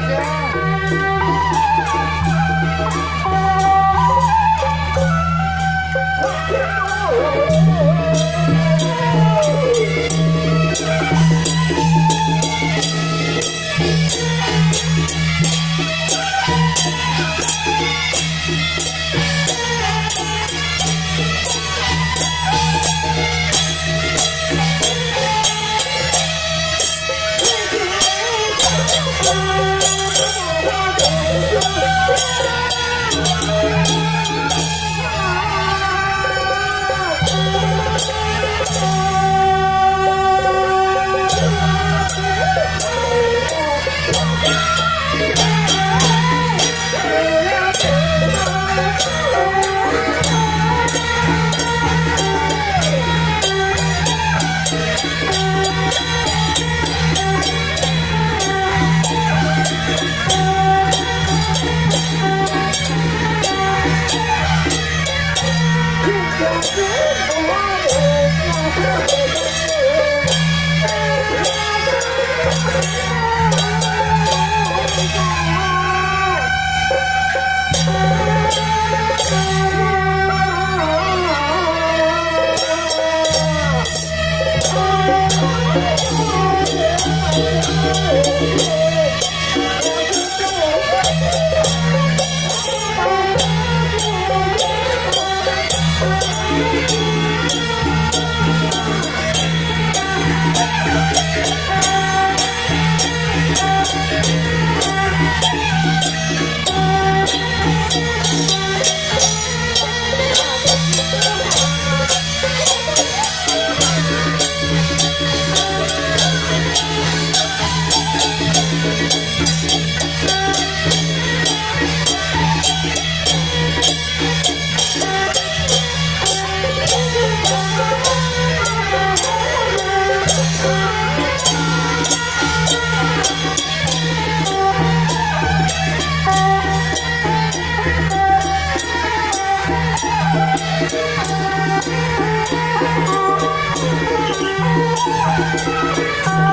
ますよ。Thank Música